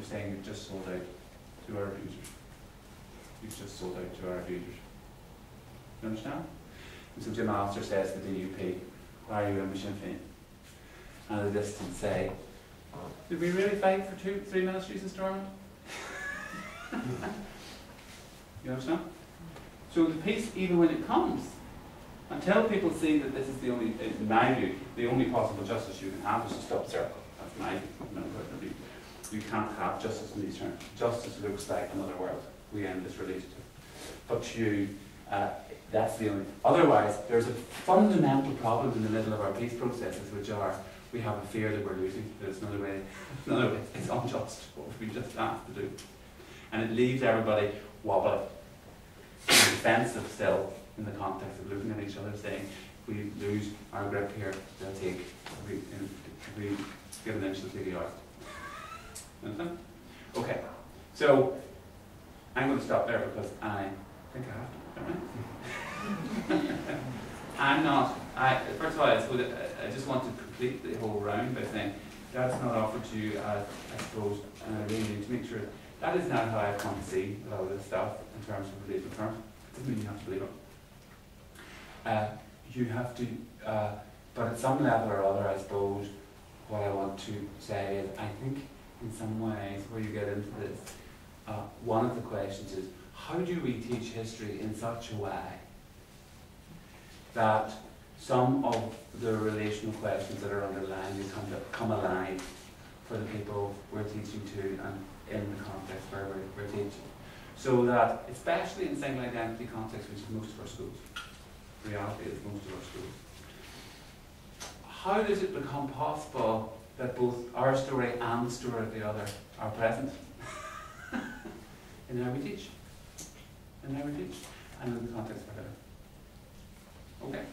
they're saying you've just sold out to our abusers. You've just sold out to our abusers. You understand? And so Jim Allister says to the DUP, why are you in Sinn Féin? And the distance say, did we really fight for two, three ministries in Stormont? you understand? So the peace, even when it comes, until people see that this is the only, in my view, the only possible justice you can have is to stop circle. That's my no, You can't have justice in these terms. Justice looks like another world. We end this relationship. But you, uh, that's the only. Otherwise, there's a fundamental problem in the middle of our peace processes, which are we have a fear that we're losing. It's another way. No, it's, it's unjust what we just asked to do, and it leaves everybody wobbling, defensive still in the context of looking at each other, saying, we lose our grip here, they'll take. We, we give an inch, they'll take. Understand? Okay, so I'm going to stop there because I think I have to. I? I'm not. I first of all, I, suppose, I I just want to complete the whole round by saying that's not offered to you. As, I suppose, and I really need to make sure that is not how I've come to see a lot of this stuff in terms of relational terms. It doesn't mean you have to believe it. Uh, you have to, uh, but at some level or other, I suppose, what I want to say is, I think in some ways, where you get into this, uh, one of the questions is, how do we teach history in such a way that some of the relational questions that are underlying come, to, come alive for the people we're teaching to and in the context where we're, we're teaching? So that, especially in single identity context, which is most of our schools, reality is most of our schools. How does it become possible that both our story and the story of the other are present in how we teach? In how we teach, and in the context of our Okay.